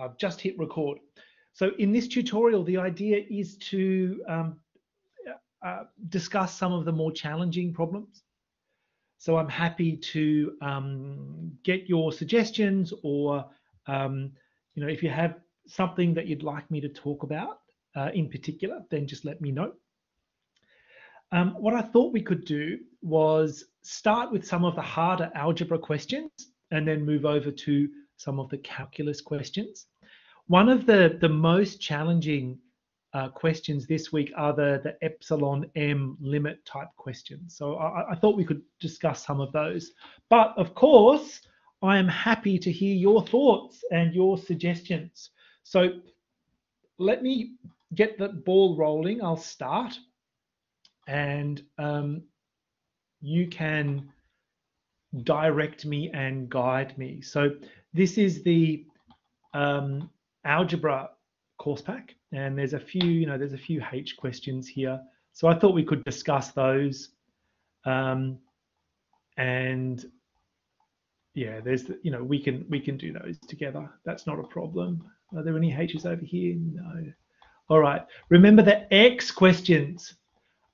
I've just hit record. So in this tutorial, the idea is to um, uh, discuss some of the more challenging problems. So I'm happy to um, get your suggestions or, um, you know, if you have something that you'd like me to talk about uh, in particular, then just let me know. Um, what I thought we could do was start with some of the harder algebra questions and then move over to some of the calculus questions. One of the, the most challenging uh, questions this week are the, the epsilon m limit type questions. So I, I thought we could discuss some of those. But of course, I am happy to hear your thoughts and your suggestions. So let me get the ball rolling. I'll start and um, you can direct me and guide me. So this is the um, algebra course pack, and there's a few, you know, there's a few H questions here. So I thought we could discuss those. Um, and yeah, there's, the, you know, we can we can do those together. That's not a problem. Are there any H's over here? No. All right. Remember the X questions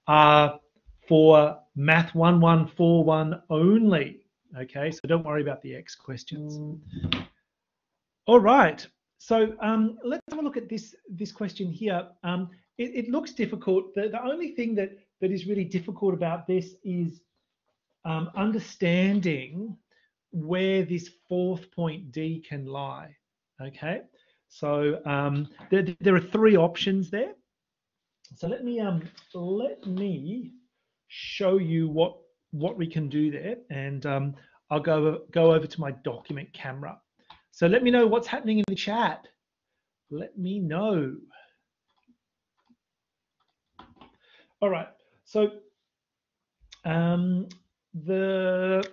are for Math 1141 only. Okay, so don't worry about the X questions. All right, so um, let's have a look at this, this question here. Um, it, it, looks difficult. The, the only thing that, that is really difficult about this is um, understanding where this fourth point D can lie. Okay, so um, there, there are three options there. So let me um, let me show you what what we can do there, and um, I'll go go over to my document camera. So let me know what's happening in the chat. Let me know. All right. So um, the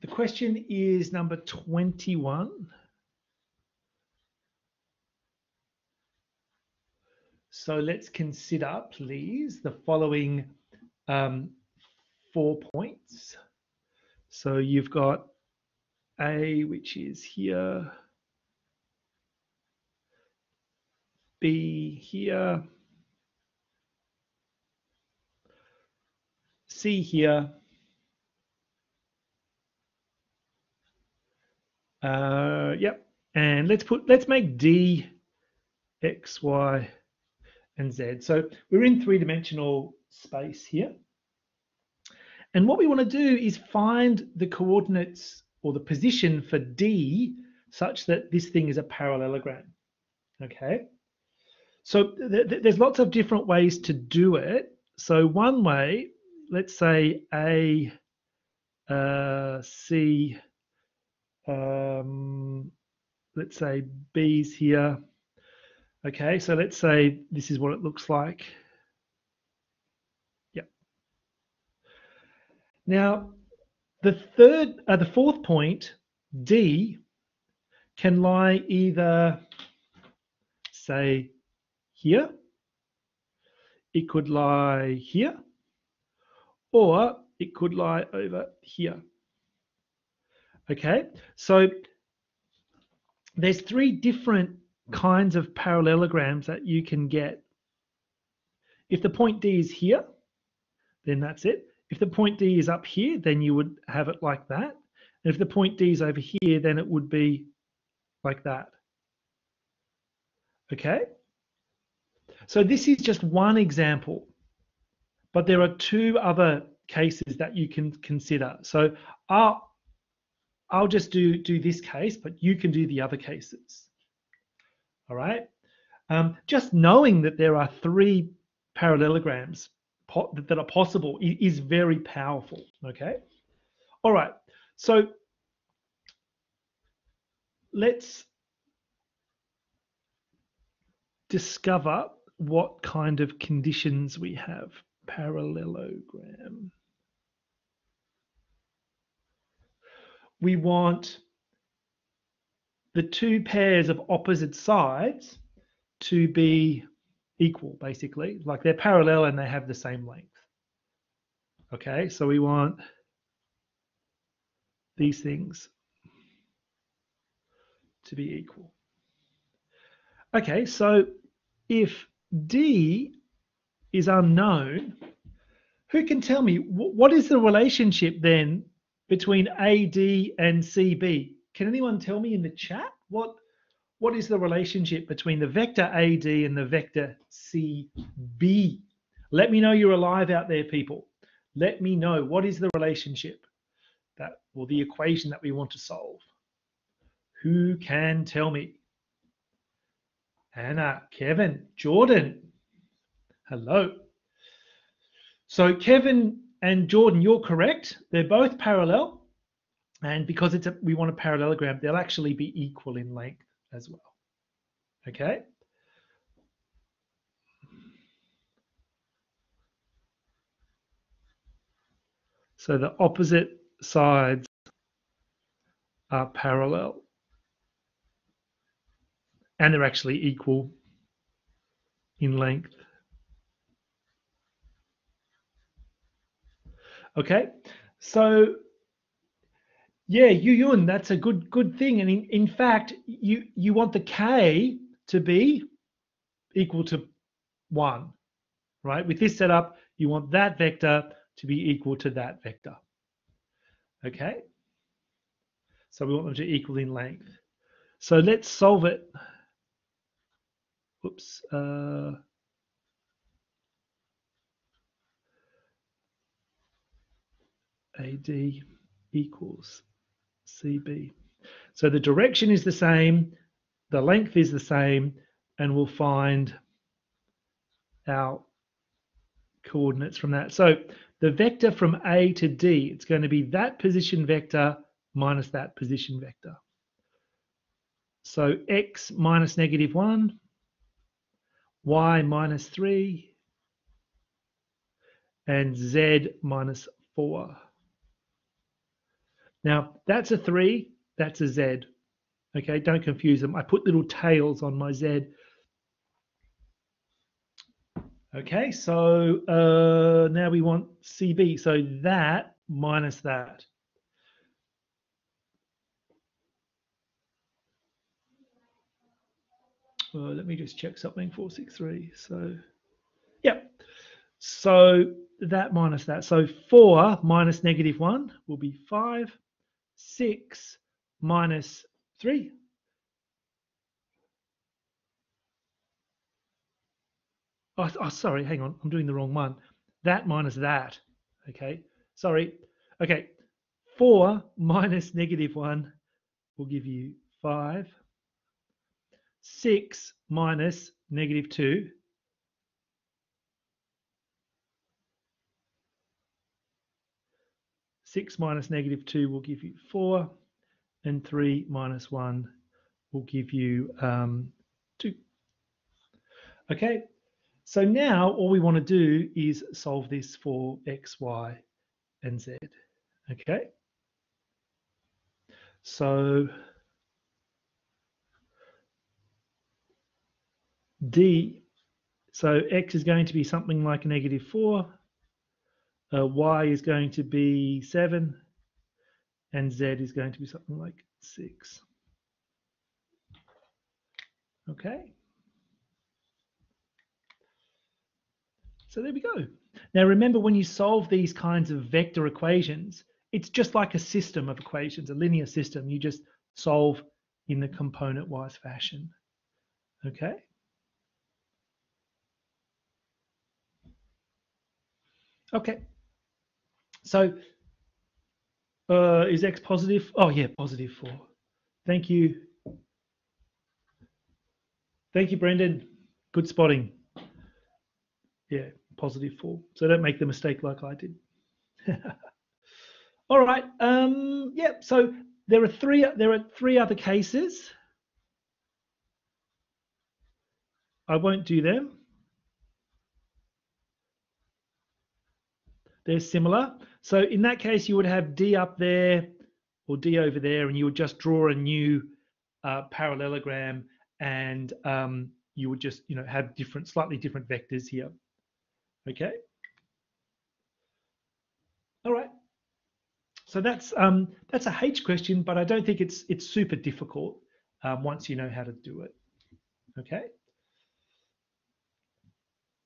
the question is number 21. So let's consider, please, the following um, four points. So you've got A, which is here, B here, C here, uh, yep, and let's put let's make D X Y and Z. So we're in three-dimensional space here. And what we want to do is find the coordinates or the position for D such that this thing is a parallelogram. Okay. So th th there's lots of different ways to do it. So one way, let's say A, uh, C, um, let's say B's here, Okay, so let's say this is what it looks like. Yep. Now, the third, uh, the fourth point, D, can lie either, say, here. It could lie here, or it could lie over here. Okay, so there's three different kinds of parallelograms that you can get. If the point D is here, then that's it. If the point D is up here, then you would have it like that. And if the point D is over here, then it would be like that. Okay? So this is just one example, but there are two other cases that you can consider. So I'll, I'll just do, do this case, but you can do the other cases all right? Um, just knowing that there are three parallelograms that are possible is very powerful, okay? All right, so let's discover what kind of conditions we have. Parallelogram. We want the two pairs of opposite sides to be equal, basically. Like they're parallel and they have the same length. Okay, so we want these things to be equal. Okay, so if D is unknown, who can tell me what is the relationship then between AD and CB? Can anyone tell me in the chat what what is the relationship between the vector AD and the vector CB? Let me know you're alive out there, people. Let me know what is the relationship that or the equation that we want to solve. Who can tell me? Anna, Kevin, Jordan. Hello. So Kevin and Jordan, you're correct. They're both parallel. And because it's a, we want a parallelogram, they'll actually be equal in length as well. Okay. So the opposite sides are parallel and they're actually equal in length. Okay, so yeah, Yu Yun, that's a good good thing. And in, in fact, you you want the k to be equal to one, right? With this setup, you want that vector to be equal to that vector. Okay, so we want them to equal in length. So let's solve it. Oops. Uh, AD equals CB. So the direction is the same, the length is the same, and we'll find our coordinates from that. So the vector from A to D, it's going to be that position vector minus that position vector. So x minus negative 1, y minus 3, and z minus 4. Now, that's a 3, that's a z. Okay, don't confuse them. I put little tails on my z. Okay, so uh, now we want CB. So that minus that. Uh, let me just check something, 463. So, yeah. So that minus that. So 4 minus negative 1 will be 5. 6 minus 3. Oh, oh, sorry, hang on. I'm doing the wrong one. That minus that. Okay, sorry. Okay, 4 minus negative 1 will give you 5. 6 minus negative 2 6 minus negative 2 will give you 4, and 3 minus 1 will give you um, 2. Okay, so now all we want to do is solve this for x, y, and z. Okay, so d, so x is going to be something like negative 4, uh, y is going to be 7, and z is going to be something like 6. Okay. So there we go. Now remember when you solve these kinds of vector equations, it's just like a system of equations, a linear system. You just solve in the component-wise fashion. Okay. Okay. So uh, is X positive? Oh yeah, positive four. Thank you. Thank you, Brendan. Good spotting. Yeah, positive four. So don't make the mistake like I did. All right. Um, yeah. So there are three. There are three other cases. I won't do them. They're similar. So in that case, you would have D up there or D over there, and you would just draw a new uh, parallelogram, and um, you would just you know have different, slightly different vectors here. Okay. All right. So that's um, that's a H question, but I don't think it's it's super difficult. um, once you know how to do it. Okay.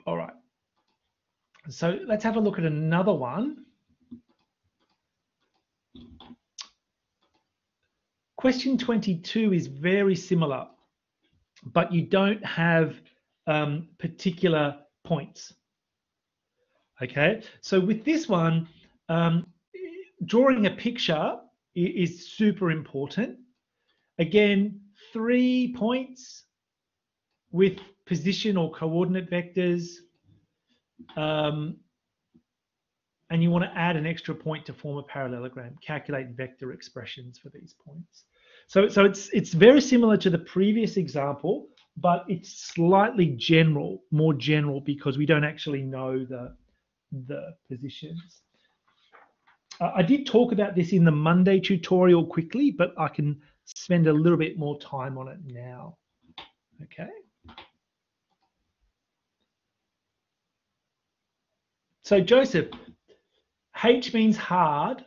All right. So let's have a look at another one. Question 22 is very similar, but you don't have um, particular points. Okay, so with this one, um, drawing a picture is super important. Again, three points with position or coordinate vectors. Um, and you want to add an extra point to form a parallelogram, calculate vector expressions for these points. So, so it's, it's very similar to the previous example, but it's slightly general, more general because we don't actually know the, the positions. Uh, I did talk about this in the Monday tutorial quickly, but I can spend a little bit more time on it now. Okay. So Joseph, H means hard,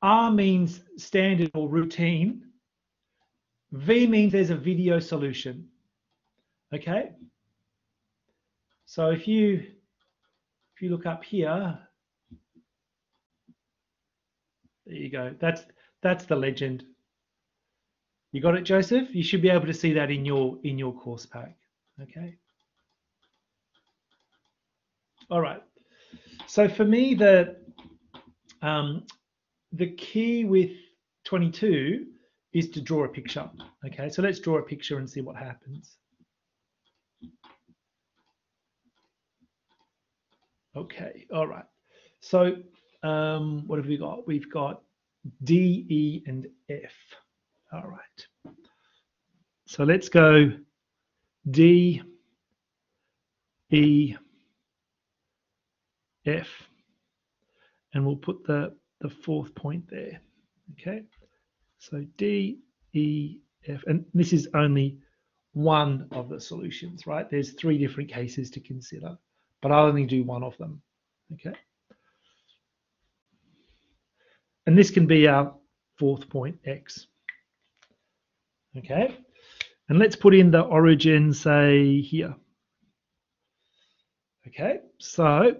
R means standard or routine, V means there's a video solution. Okay. So if you if you look up here, there you go. That's that's the legend. You got it, Joseph? You should be able to see that in your in your course pack. Okay. All right. So for me, the um, the key with 22 is to draw a picture. Okay, so let's draw a picture and see what happens. Okay, all right. So um, what have we got? We've got D, E, and F. All right. So let's go D, E, F, and we'll put the, the fourth point there. Okay. So D, E, F, and this is only one of the solutions, right? There's three different cases to consider, but I'll only do one of them, okay? And this can be our fourth point, X. Okay, and let's put in the origin, say here. Okay, so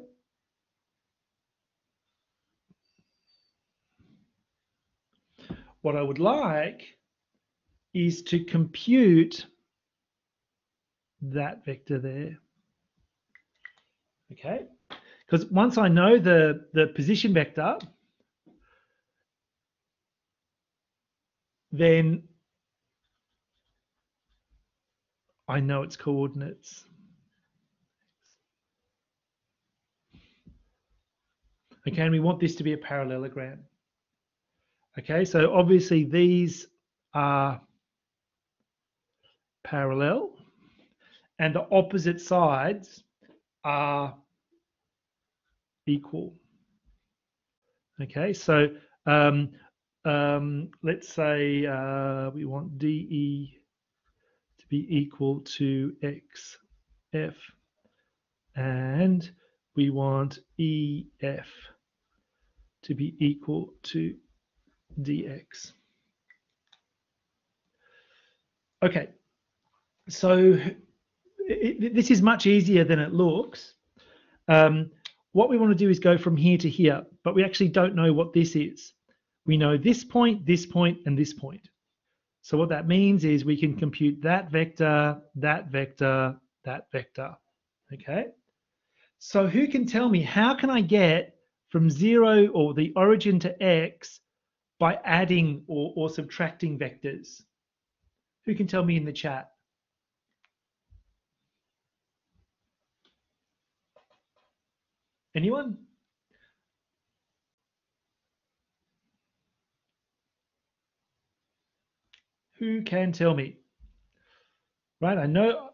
what I would like is to compute that vector there. Okay, because once I know the, the position vector, then I know its coordinates. Okay, and we want this to be a parallelogram. Okay, so obviously these are parallel and the opposite sides are equal. Okay, so um, um, let's say uh, we want DE to be equal to XF and we want EF to be equal to dx. Okay, so it, this is much easier than it looks. Um, what we want to do is go from here to here, but we actually don't know what this is. We know this point, this point, and this point. So what that means is we can compute that vector, that vector, that vector, okay? So who can tell me, how can I get from zero or the origin to x by adding or, or subtracting vectors? Who can tell me in the chat? Anyone? Who can tell me? Right, I know.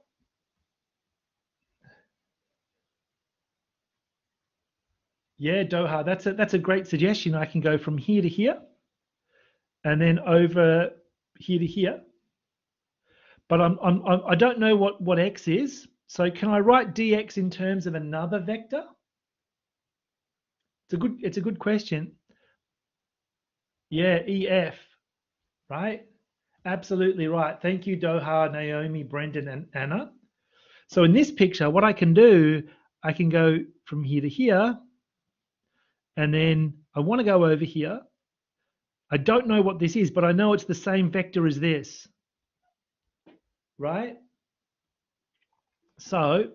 Yeah, Doha, that's a that's a great suggestion. I can go from here to here and then over here to here. But I'm, I'm, I'm, I don't know what, what x is. So can I write dx in terms of another vector? It's a good, it's a good question. Yeah, EF, right? Absolutely right. Thank you, Doha, Naomi, Brendan, and Anna. So in this picture, what I can do, I can go from here to here, and then I want to go over here. I don't know what this is, but I know it's the same vector as this, right? So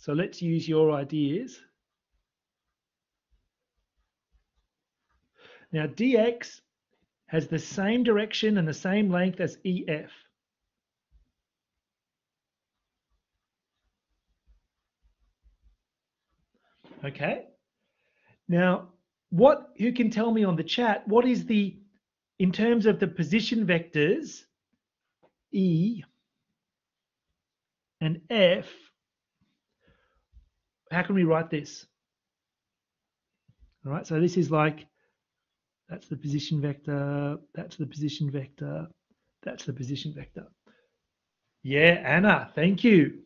So let's use your ideas. Now dx has the same direction and the same length as EF. Okay. Now, what who can tell me on the chat what is the in terms of the position vectors E and F how can we write this? All right, so this is like, that's the position vector, that's the position vector, that's the position vector. Yeah, Anna, thank you.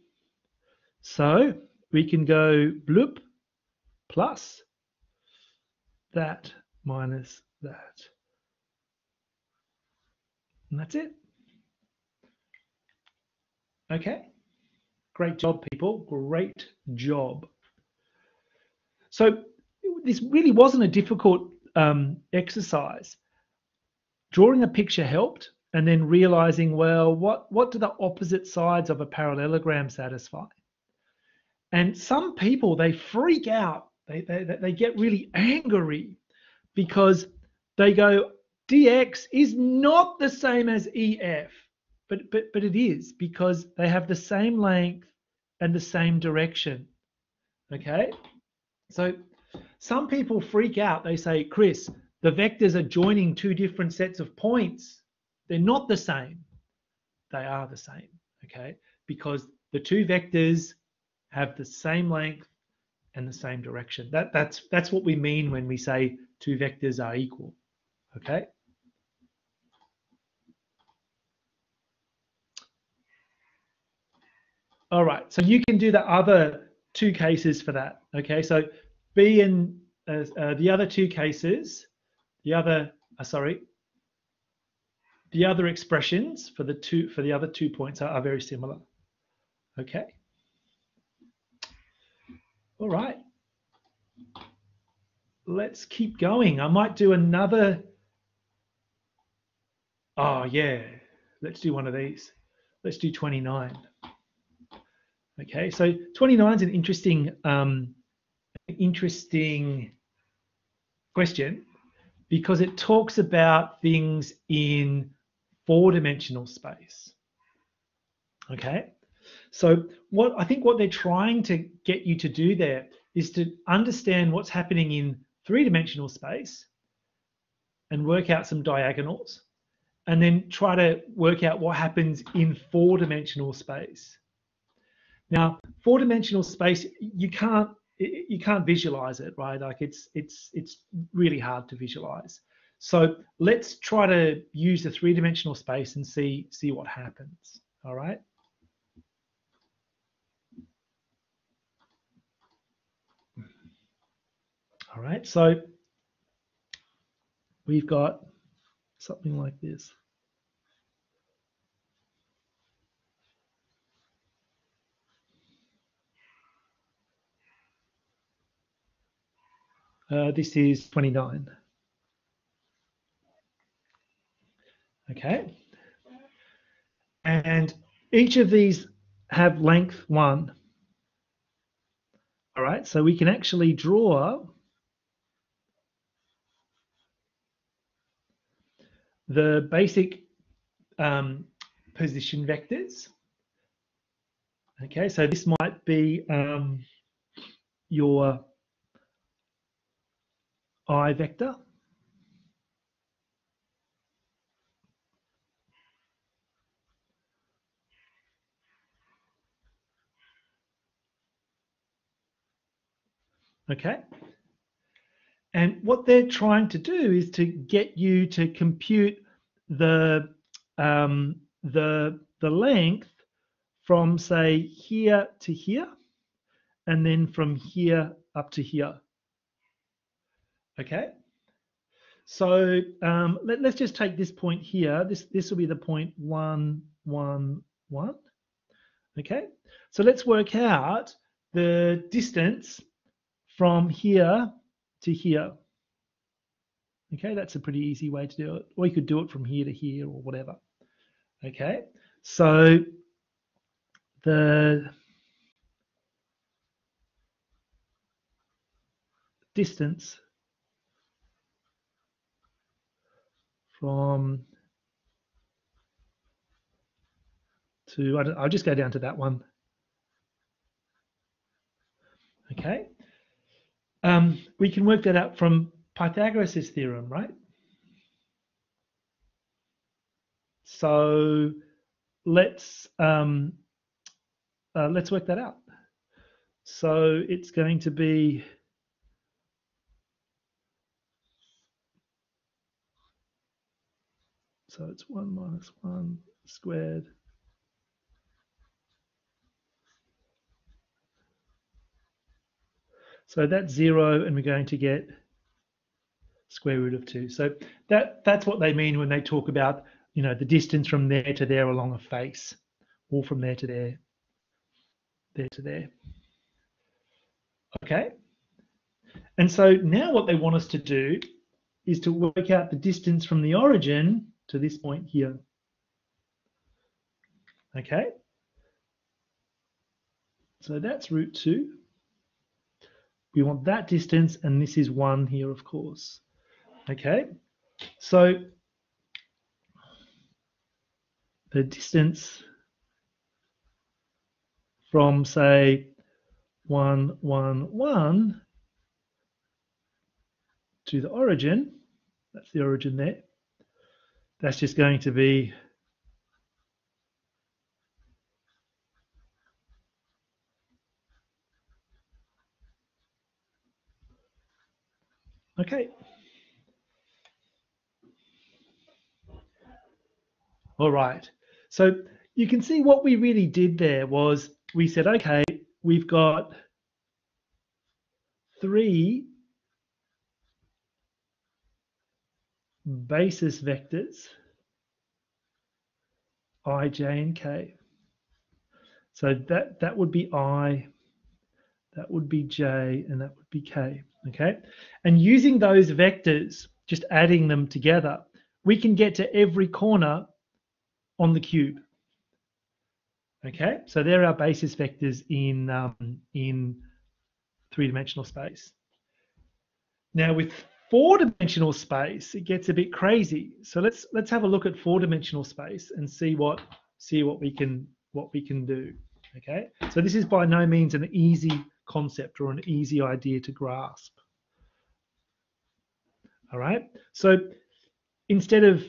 So we can go bloop plus that minus that. And that's it. Okay. Great job, people. Great job. So this really wasn't a difficult um, exercise. Drawing a picture helped, and then realizing, well, what, what do the opposite sides of a parallelogram satisfy? And some people, they freak out. They, they, they get really angry because they go, dx is not the same as ef. But, but, but it is because they have the same length and the same direction. Okay? So some people freak out. They say, Chris, the vectors are joining two different sets of points. They're not the same. They are the same, okay? Because the two vectors have the same length and the same direction. That, that's, that's what we mean when we say two vectors are equal, okay? All right, so you can do the other two cases for that, okay? So B and uh, uh, the other two cases, the other, uh, sorry, the other expressions for the two for the other two points are, are very similar. Okay. All right. Let's keep going. I might do another. Oh yeah, let's do one of these. Let's do 29. Okay, so 29 is an interesting um, interesting question because it talks about things in four-dimensional space. Okay, so what I think what they're trying to get you to do there is to understand what's happening in three-dimensional space and work out some diagonals and then try to work out what happens in four-dimensional space. Now, four-dimensional space, you can't you can't visualize it, right? Like it's it's it's really hard to visualize. So let's try to use the three-dimensional space and see see what happens. All right. All right. So we've got something like this. Uh, this is 29. Okay. And each of these have length one. All right, so we can actually draw the basic um, position vectors. Okay, so this might be um, your i vector. Okay. And what they're trying to do is to get you to compute the um, the the length from say here to here, and then from here up to here. Okay. So um, let, us just take this point here. This this will be the point one one one. Okay. So let's work out the distance from here to here. Okay, that's a pretty easy way to do it. Or you could do it from here to here or whatever. Okay, so the distance from to, I'll just go down to that one. Okay. Um, we can work that out from Pythagoras' theorem, right? So let's um, uh, let's work that out. So it's going to be so it's one minus one squared So that's zero, and we're going to get square root of two. So that that's what they mean when they talk about you know the distance from there to there along a face, or from there to there, there to there. Okay. And so now what they want us to do is to work out the distance from the origin to this point here. Okay. So that's root 2. We want that distance, and this is 1 here, of course. Okay, so the distance from, say, 1, 1, 1 to the origin, that's the origin there, that's just going to be Okay. All right. So you can see what we really did there was we said, okay, we've got three basis vectors, i, j, and k. So that, that would be i, that would be j, and that would be k okay? And using those vectors, just adding them together, we can get to every corner on the cube. Okay, so they're our basis vectors in, um, in three-dimensional space. Now with four-dimensional space, it gets a bit crazy. So let's let's have a look at four-dimensional space and see what see what we can what we can do. Okay, so this is by no means an easy concept or an easy idea to grasp. All right, so instead of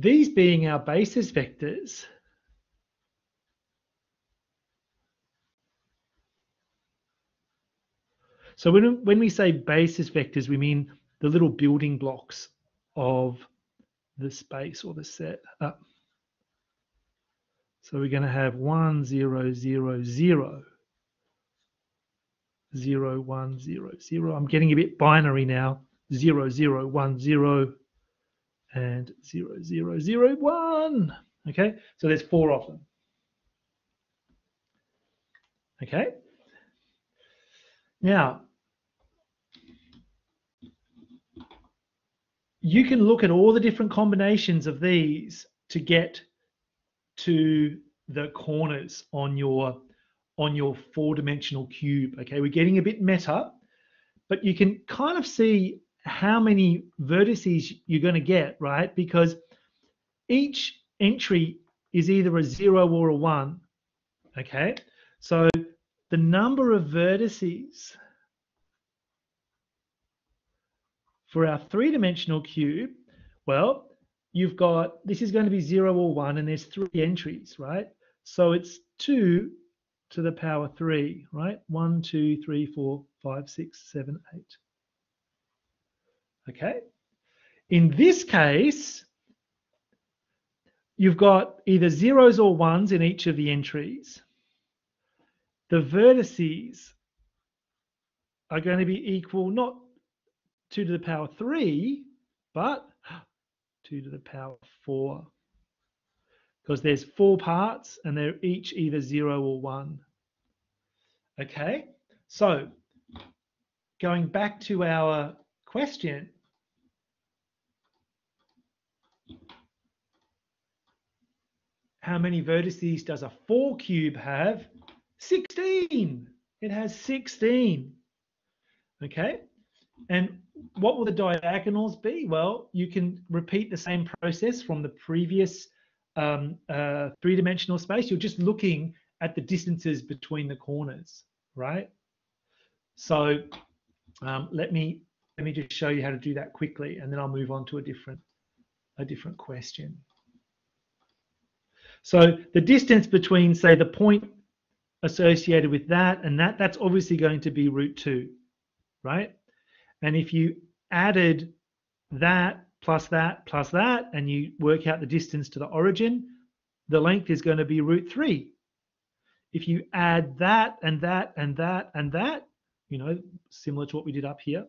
these being our basis vectors, so when, when we say basis vectors, we mean the little building blocks of the space or the set. Uh, so we're going to have 1, 0, 0, 0 zero one zero zero. I'm getting a bit binary now. Zero zero one zero and zero zero zero one. Okay, so there's four of them. Okay. Now, you can look at all the different combinations of these to get to the corners on your on your four-dimensional cube. Okay, we're getting a bit meta, but you can kind of see how many vertices you're going to get, right? Because each entry is either a zero or a one. Okay, so the number of vertices for our three-dimensional cube, well, you've got this is going to be zero or one, and there's three entries, right? So it's two to the power 3, right? 1, 2, 3, 4, 5, 6, 7, 8. Okay? In this case, you've got either zeros or ones in each of the entries. The vertices are going to be equal not 2 to the power 3, but 2 to the power 4. Because there's four parts and they're each either 0 or 1. Okay, so going back to our question, how many vertices does a 4 cube have? 16. It has 16. Okay, and what will the diagonals be? Well, you can repeat the same process from the previous um, uh, three-dimensional space. You're just looking at the distances between the corners, right? So um, let me let me just show you how to do that quickly, and then I'll move on to a different a different question. So the distance between, say, the point associated with that and that, that's obviously going to be root 2, right? And if you added that plus that plus that, and you work out the distance to the origin, the length is going to be root 3. If you add that and that and that and that, you know, similar to what we did up here,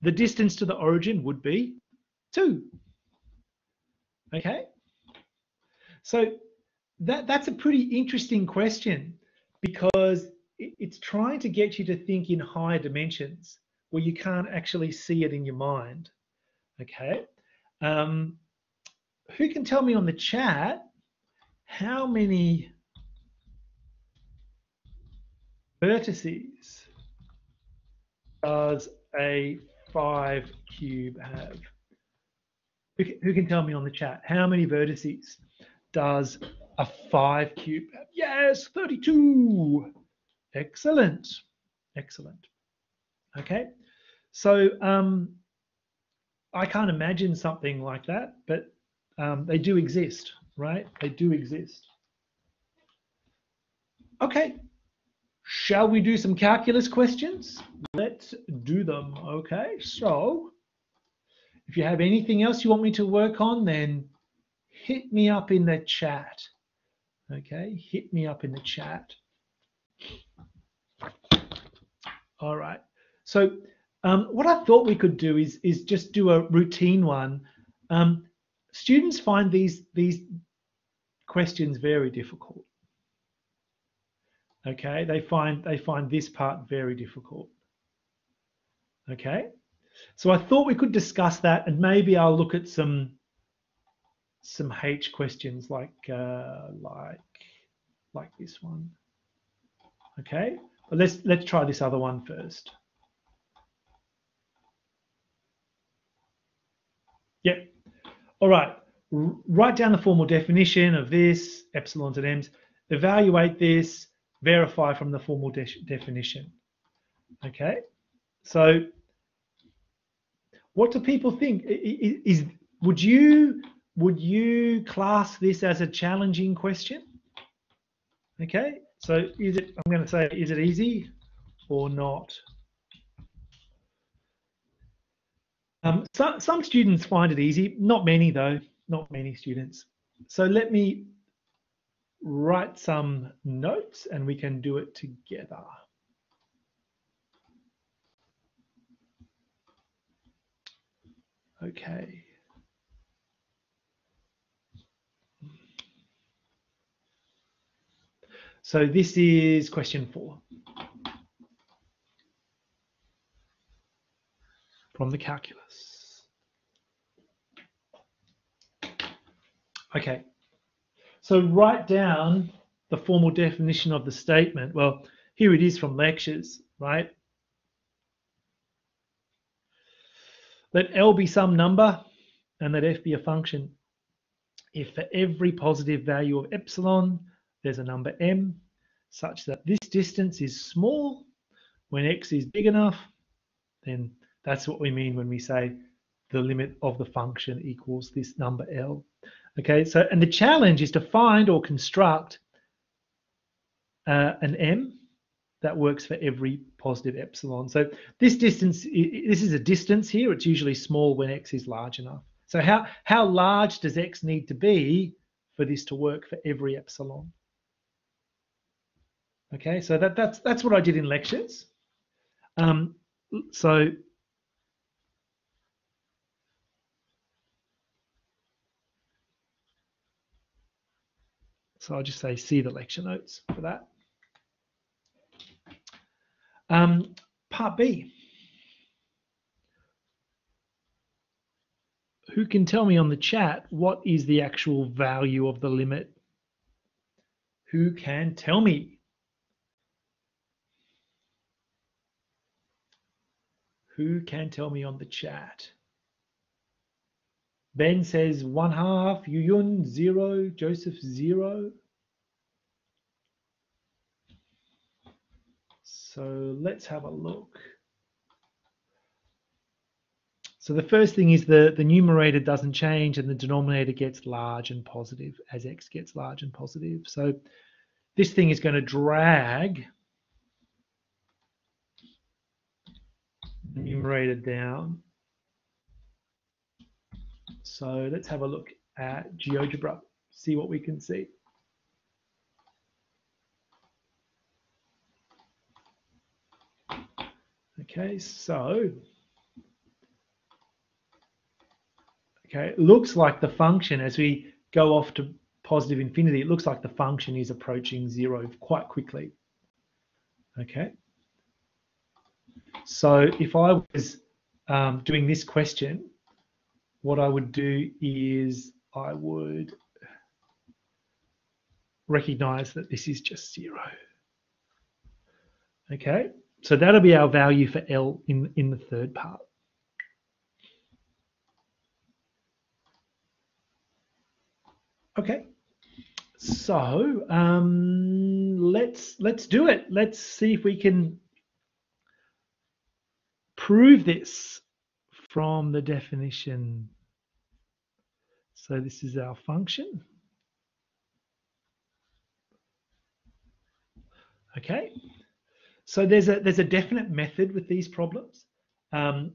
the distance to the origin would be 2. Okay? So that, that's a pretty interesting question because it's trying to get you to think in higher dimensions where you can't actually see it in your mind. Okay. Um, who can tell me on the chat how many vertices does a five cube have? Who can tell me on the chat how many vertices does a five cube? Yes, 32. Excellent. Excellent. Okay. So um, I can't imagine something like that, but um, they do exist, right? They do exist. Okay, shall we do some calculus questions? Let's do them, okay? So if you have anything else you want me to work on, then hit me up in the chat, okay? Hit me up in the chat. All right, so um, what I thought we could do is, is just do a routine one. Um, students find these, these questions very difficult. Okay, they find, they find this part very difficult. Okay, so I thought we could discuss that and maybe I'll look at some some H questions like uh, like like this one. Okay, but let's let's try this other one first. Yep. All right. write down the formal definition of this, epsilons and m's. Evaluate this, verify from the formal de definition. Okay. So what do people think? Is, is would you would you class this as a challenging question? Okay. So is it? I'm going to say, is it easy or not? Um, so, some students find it easy, not many though, not many students. So let me write some notes and we can do it together. Okay. So this is question four. from the calculus. Okay, so write down the formal definition of the statement. Well, here it is from lectures, right? Let L be some number and let F be a function. If for every positive value of epsilon, there's a number m such that this distance is small, when x is big enough, then that's what we mean when we say the limit of the function equals this number L. Okay, so and the challenge is to find or construct uh, an M that works for every positive epsilon. So this distance, this is a distance here. It's usually small when x is large enough. So how, how large does x need to be for this to work for every epsilon? Okay, so that, that's, that's what I did in lectures. Um, so So I'll just say see the lecture notes for that. Um, part B. Who can tell me on the chat what is the actual value of the limit? Who can tell me Who can tell me on the chat? Ben says one half, Yuyun zero, Joseph zero. So let's have a look. So the first thing is the, the numerator doesn't change and the denominator gets large and positive as x gets large and positive. So this thing is going to drag the numerator down so let's have a look at GeoGebra, see what we can see. Okay, so, okay, it looks like the function as we go off to positive infinity, it looks like the function is approaching zero quite quickly. Okay. So if I was um, doing this question, what I would do is I would recognize that this is just zero. Okay, so that'll be our value for L in, in the third part. Okay, so um, let's let's do it. Let's see if we can prove this from the definition. So this is our function. Okay, so there's a there's a definite method with these problems. Um,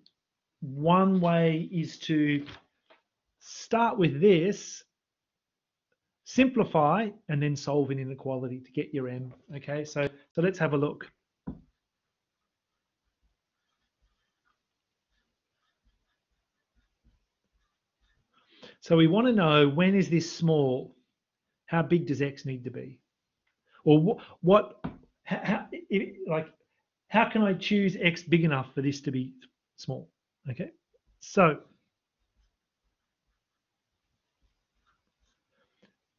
one way is to start with this, simplify, and then solve an inequality to get your m. Okay, so so let's have a look. So we want to know when is this small? How big does x need to be? Or what, what how, like, how can I choose x big enough for this to be small? Okay, so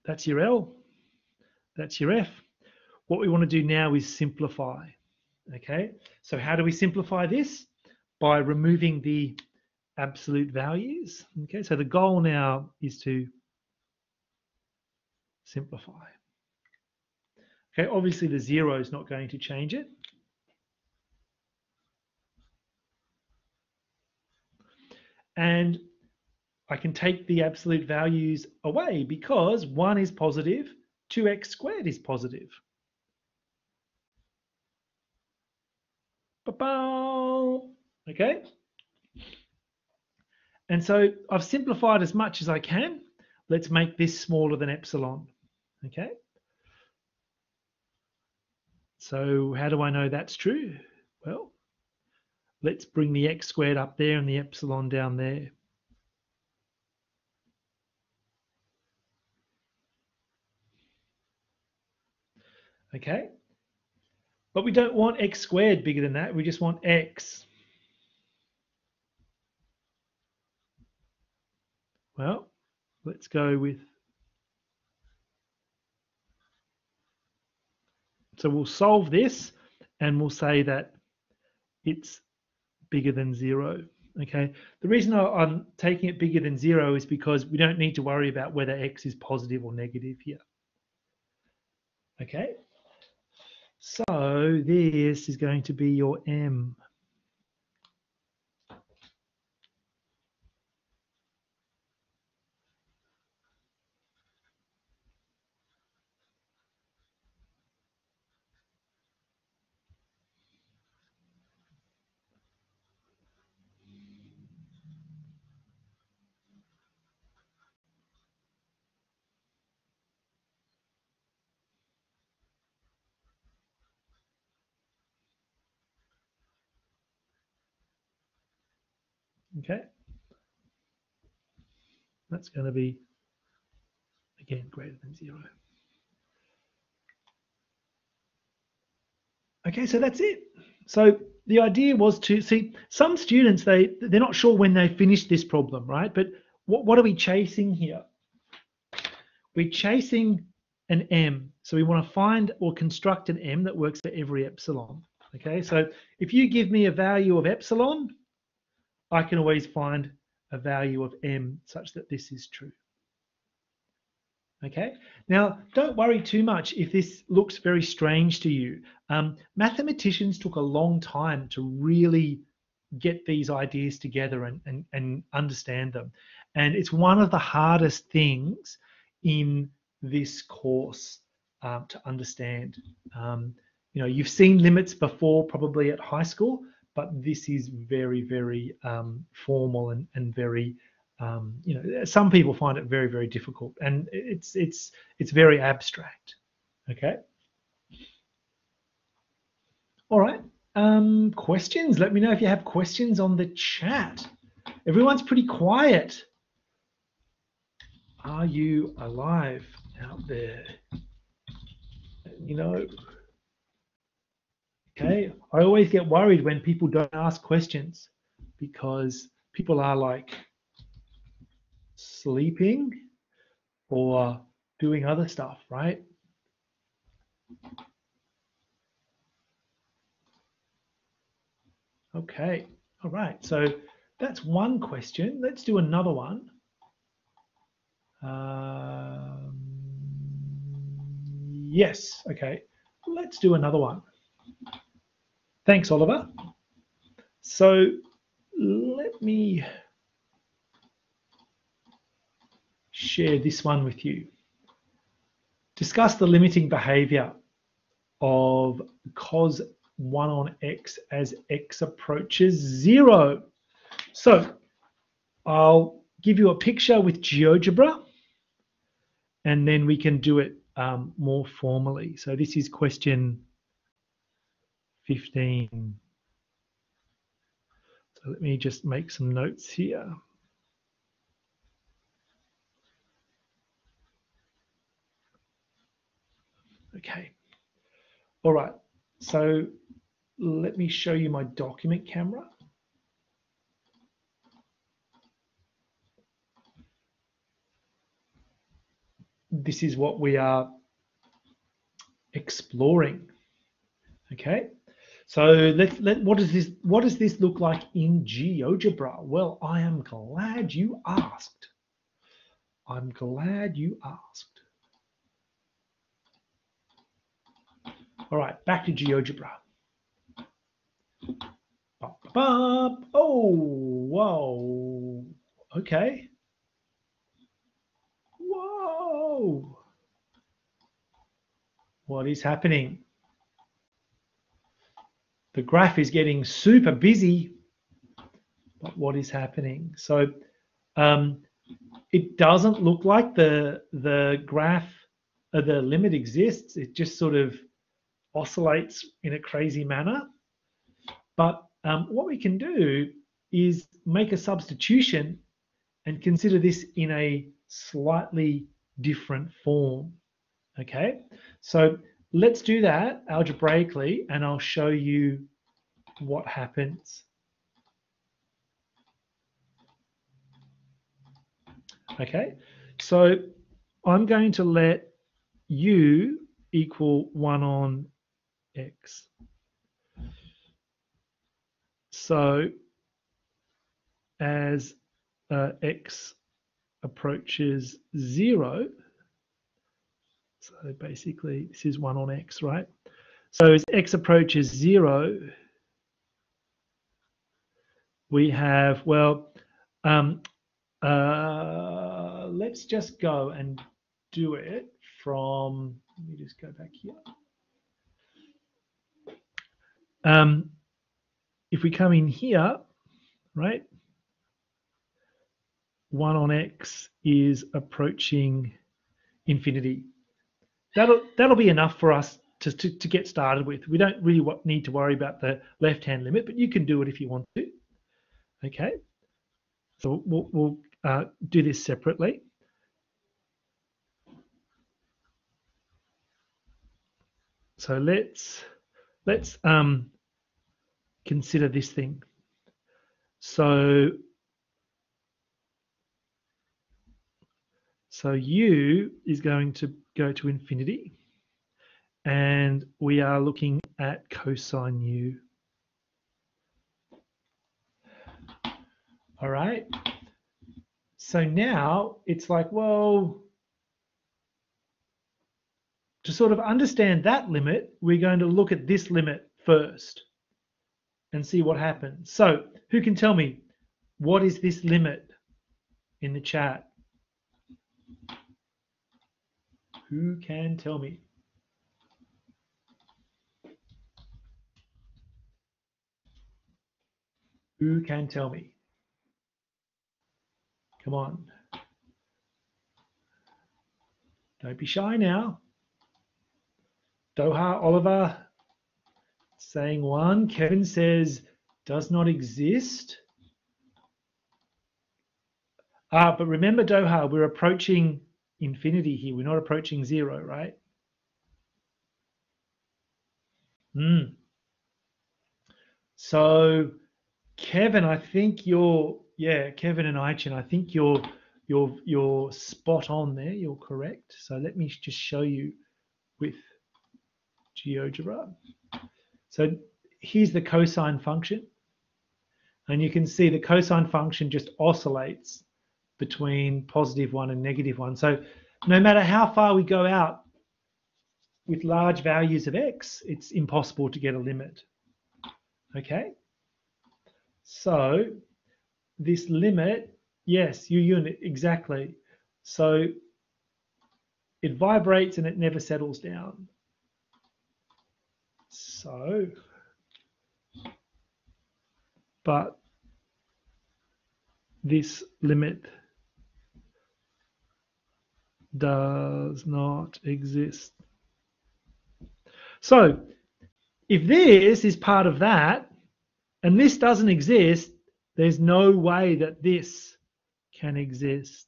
that's your L, that's your F. What we want to do now is simplify. Okay, so how do we simplify this? By removing the absolute values. Okay, so the goal now is to simplify. Okay, obviously the zero is not going to change it. And I can take the absolute values away because 1 is positive, 2x squared is positive. Ba -ba. Okay, and so I've simplified as much as I can. Let's make this smaller than epsilon. Okay. So how do I know that's true? Well, let's bring the x squared up there and the epsilon down there. Okay. But we don't want x squared bigger than that. We just want x. Well, let's go with, so we'll solve this and we'll say that it's bigger than zero. Okay, the reason I'm taking it bigger than zero is because we don't need to worry about whether x is positive or negative here. Okay, so this is going to be your m. that's going to be, again, greater than zero. Okay, so that's it. So the idea was to see some students, they, they're not sure when they finish this problem, right? But what, what are we chasing here? We're chasing an M. So we want to find or construct an M that works for every epsilon. Okay, so if you give me a value of epsilon, I can always find a value of M such that this is true. Okay, now don't worry too much if this looks very strange to you. Um, mathematicians took a long time to really get these ideas together and, and, and understand them. And it's one of the hardest things in this course um, to understand. Um, you know, you've seen limits before, probably at high school, but this is very, very um, formal and, and very um, you know, some people find it very, very difficult, and it's it's it's very abstract. Okay. All right. Um, questions? Let me know if you have questions on the chat. Everyone's pretty quiet. Are you alive out there? You know. Okay. I always get worried when people don't ask questions because people are like sleeping or doing other stuff, right? Okay, all right. So that's one question. Let's do another one. Um, yes, okay. Let's do another one. Thanks, Oliver. So let me share this one with you. Discuss the limiting behavior of cos 1 on x as x approaches 0. So I'll give you a picture with GeoGebra and then we can do it um, more formally. So this is question 15. So let me just make some notes here. Okay. All right. So let me show you my document camera. This is what we are exploring. Okay. So let's let what does this what does this look like in GeoGebra? Well, I am glad you asked. I'm glad you asked. All right, back to GeoGebra. Oh, whoa. Okay. Whoa. What is happening? The graph is getting super busy. But what is happening? So um, it doesn't look like the the graph, uh, the limit exists. It just sort of oscillates in a crazy manner. But um, what we can do is make a substitution and consider this in a slightly different form. Okay, so let's do that algebraically and I'll show you what happens. Okay, so I'm going to let u equal 1 on x. So as uh, x approaches zero, so basically this is one on x, right? So as x approaches zero, we have, well, um, uh, let's just go and do it from, let me just go back here. Um, if we come in here, right, 1 on x is approaching infinity. That'll, that'll be enough for us to, to, to get started with. We don't really need to worry about the left-hand limit, but you can do it if you want to. Okay, so we'll, we'll uh, do this separately. So let's let's um, consider this thing. So, so u is going to go to infinity, and we are looking at cosine u. All right. So now it's like, well, to sort of understand that limit, we're going to look at this limit first and see what happens. So who can tell me what is this limit in the chat? Who can tell me? Who can tell me? Come on. Don't be shy now. Doha Oliver saying one. Kevin says does not exist. Ah, but remember Doha, we're approaching infinity here. We're not approaching zero, right? Hmm. So Kevin, I think you're yeah, Kevin and Aichin, I think you're you're you're spot on there. You're correct. So let me just show you with GeoGebra. So here's the cosine function. And you can see the cosine function just oscillates between positive one and negative one. So no matter how far we go out with large values of x, it's impossible to get a limit. Okay? So this limit, yes, u unit, exactly. So it vibrates and it never settles down. So, but this limit does not exist. So, if this is part of that, and this doesn't exist, there's no way that this can exist.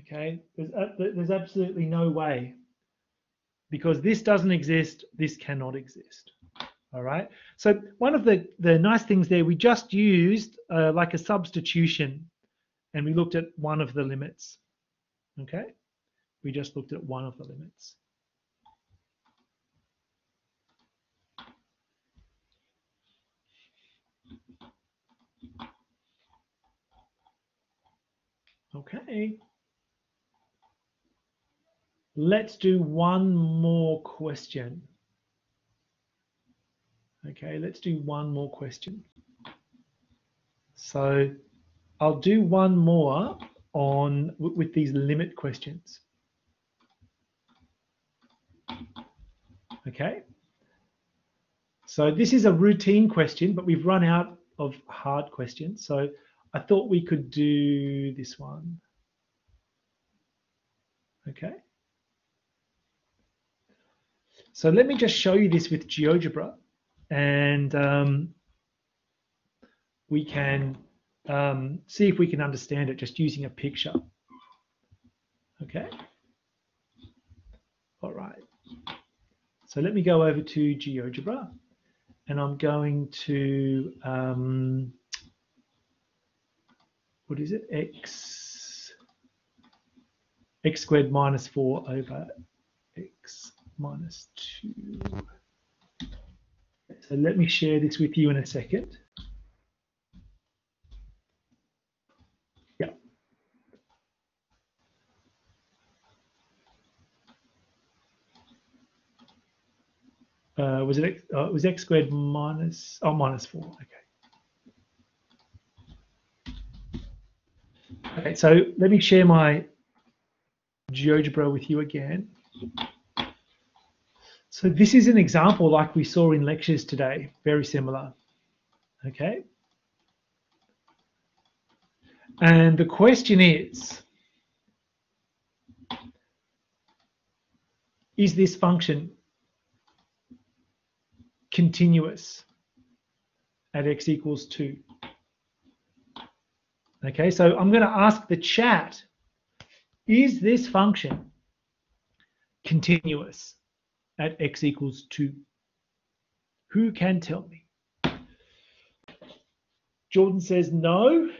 Okay, there's, uh, there's absolutely no way because this doesn't exist, this cannot exist. All right, so one of the, the nice things there, we just used uh, like a substitution and we looked at one of the limits. Okay, we just looked at one of the limits. Okay. Let's do one more question. Okay, let's do one more question. So I'll do one more on with these limit questions. Okay. So this is a routine question, but we've run out of hard questions. So I thought we could do this one. Okay. So let me just show you this with GeoGebra and um, we can um, see if we can understand it just using a picture. Okay. All right. So let me go over to GeoGebra and I'm going to, um, what is it? X, x squared minus 4 over minus 2. So let me share this with you in a second. Yeah. Uh, was it uh, was x squared minus oh minus four okay okay so let me share my GeoGebra with you again so this is an example like we saw in lectures today, very similar. Okay. And the question is, is this function continuous? at x equals 2. Okay, so I'm going to ask the chat, is this function continuous at x equals 2? Who can tell me? Jordan says no.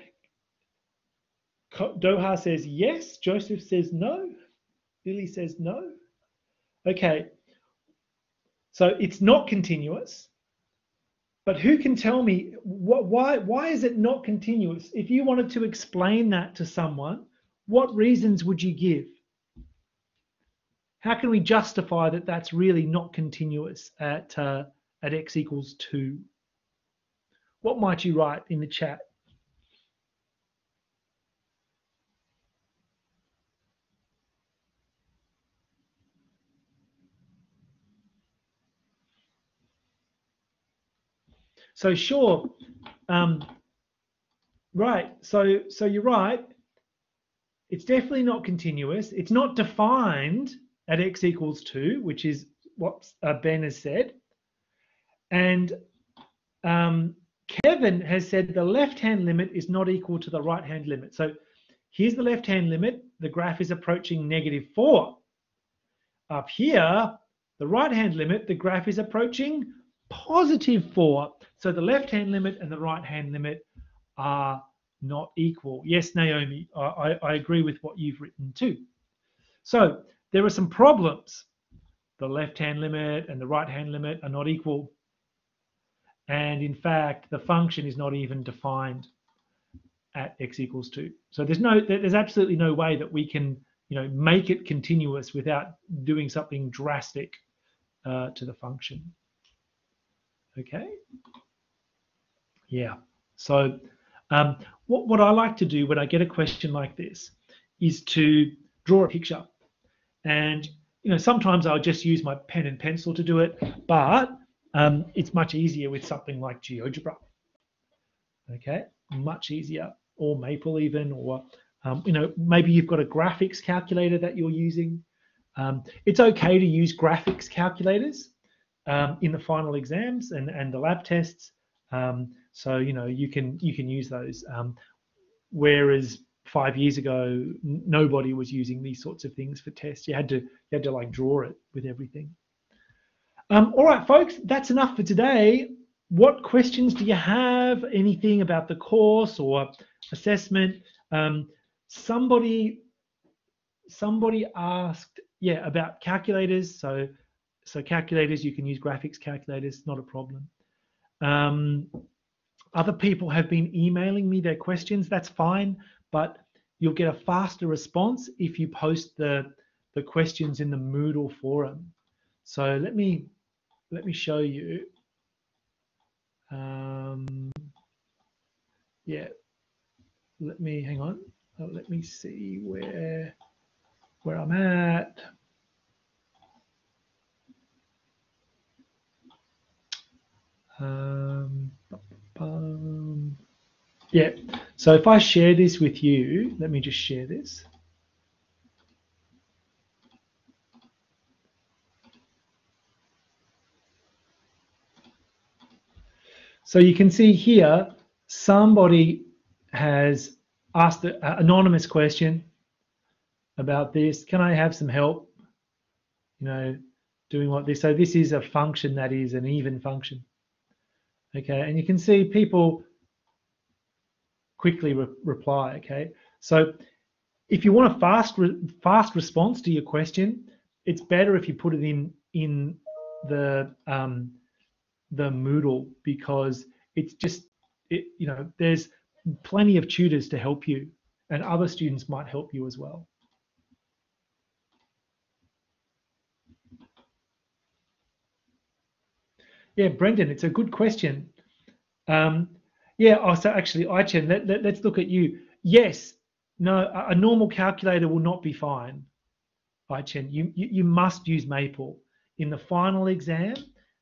Doha says yes. Joseph says no. Lily says no. Okay. So it's not continuous. But who can tell me why, why is it not continuous? If you wanted to explain that to someone, what reasons would you give? How can we justify that that's really not continuous at, uh, at x equals 2? What might you write in the chat? So sure, um, right. So so you're right. It's definitely not continuous. It's not defined at x equals two, which is what uh, Ben has said. And um, Kevin has said the left-hand limit is not equal to the right-hand limit. So here's the left-hand limit. The graph is approaching negative four. Up here, the right-hand limit, the graph is approaching positive 4. So the left-hand limit and the right-hand limit are not equal. Yes, Naomi, I, I agree with what you've written too. So there are some problems. The left-hand limit and the right-hand limit are not equal. And in fact, the function is not even defined at x equals 2. So there's no, there's absolutely no way that we can, you know, make it continuous without doing something drastic uh, to the function. Okay. Yeah. So um, what, what I like to do when I get a question like this is to draw a picture. And, you know, sometimes I'll just use my pen and pencil to do it, but um, it's much easier with something like GeoGebra. Okay, much easier, or Maple even, or, um, you know, maybe you've got a graphics calculator that you're using. Um, it's okay to use graphics calculators um, in the final exams and, and the lab tests. Um, so you know you can you can use those. Um, whereas five years ago, nobody was using these sorts of things for tests. You had to you had to like draw it with everything. Um, all right, folks, that's enough for today. What questions do you have? Anything about the course or assessment? Um, somebody somebody asked, yeah, about calculators. So so calculators, you can use graphics calculators, not a problem. Um, other people have been emailing me their questions. That's fine, but you'll get a faster response if you post the, the questions in the Moodle forum. So let me let me show you. Um, yeah, let me hang on. Uh, let me see where where I'm at. Um, yeah, so if I share this with you, let me just share this. So you can see here, somebody has asked an anonymous question about this. Can I have some help? You know, doing what this. So this is a function that is an even function. Okay, and you can see people quickly re reply. Okay, so if you want a fast re fast response to your question, it's better if you put it in in the um, the Moodle because it's just it, you know there's plenty of tutors to help you, and other students might help you as well. Yeah, Brendan, it's a good question. Um, yeah, oh, so actually, Ichen, let, let, let's look at you. Yes, no, a, a normal calculator will not be fine. Ichen, you, you, you must use Maple. In the final exam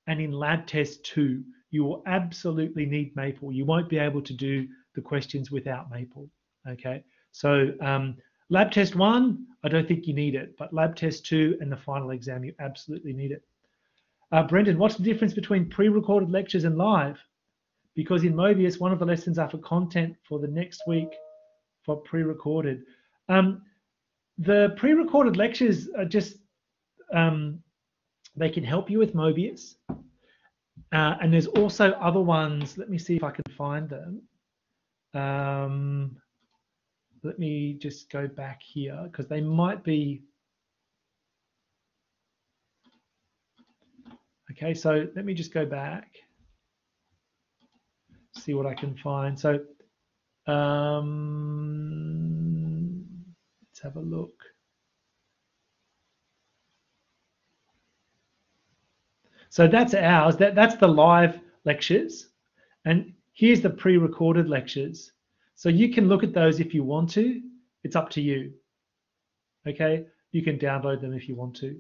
and in lab test two, you will absolutely need Maple. You won't be able to do the questions without Maple, okay? So um, lab test one, I don't think you need it, but lab test two and the final exam, you absolutely need it. Uh, Brendan, what's the difference between pre-recorded lectures and live? Because in Mobius, one of the lessons are for content for the next week for pre-recorded. Um, the pre-recorded lectures are just, um, they can help you with Mobius. Uh, and there's also other ones. Let me see if I can find them. Um, let me just go back here because they might be. Okay, so let me just go back, see what I can find. So um, let's have a look. So that's ours. That, that's the live lectures. And here's the pre-recorded lectures. So you can look at those if you want to. It's up to you. Okay, you can download them if you want to.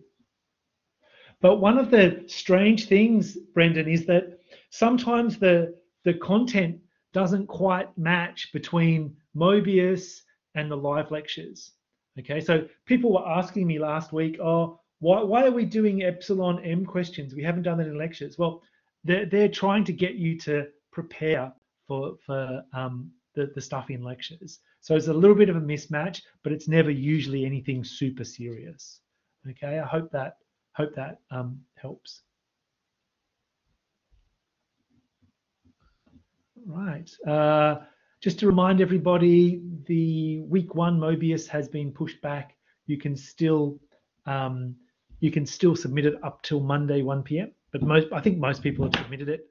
But one of the strange things, Brendan, is that sometimes the the content doesn't quite match between Mobius and the live lectures. Okay, so people were asking me last week, oh, why, why are we doing epsilon m questions? We haven't done that in lectures. Well, they're, they're trying to get you to prepare for, for um, the, the stuff in lectures. So it's a little bit of a mismatch, but it's never usually anything super serious. Okay, I hope that hope that um, helps. Right. Uh, just to remind everybody, the week one Mobius has been pushed back. You can still um, you can still submit it up till Monday 1 p.m. But most I think most people have submitted it.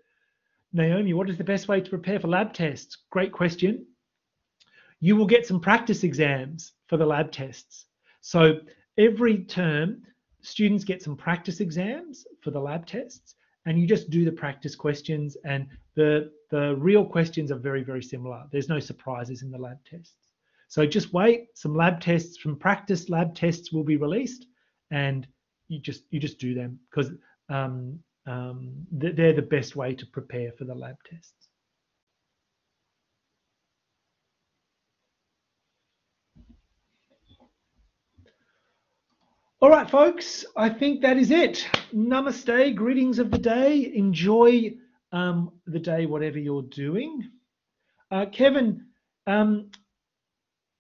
Naomi, what is the best way to prepare for lab tests? Great question. You will get some practice exams for the lab tests. So every term, students get some practice exams for the lab tests, and you just do the practice questions. And the, the real questions are very, very similar. There's no surprises in the lab tests. So just wait, some lab tests from practice lab tests will be released, and you just you just do them because um, um, they're the best way to prepare for the lab tests. All right, folks, I think that is it. Namaste, greetings of the day. Enjoy um, the day, whatever you're doing. Uh, Kevin, um,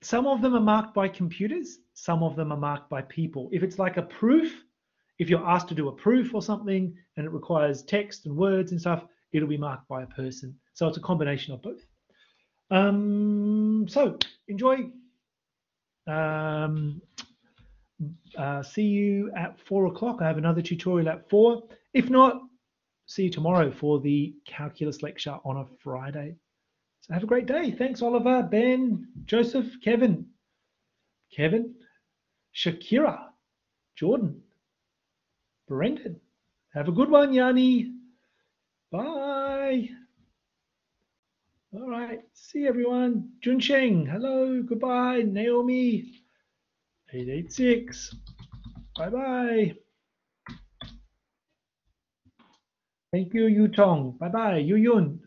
some of them are marked by computers, some of them are marked by people. If it's like a proof, if you're asked to do a proof or something and it requires text and words and stuff, it'll be marked by a person. So it's a combination of both. Um, so enjoy. Uh, see you at four o'clock. I have another tutorial at four. If not, see you tomorrow for the calculus lecture on a Friday. So have a great day. Thanks, Oliver, Ben, Joseph, Kevin, Kevin, Shakira, Jordan. Brendan. Have a good one, Yanni. Bye. All right. See everyone. Junsheng. Hello. Goodbye. Naomi. 886. Bye bye. Thank you, Yutong. Bye bye. Yu Yun.